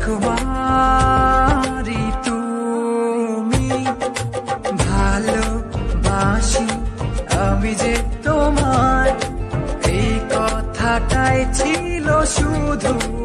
একবারই তুমি। ভালোবাসি আমি যে তোমার এই কথাটাই ছিল শুধু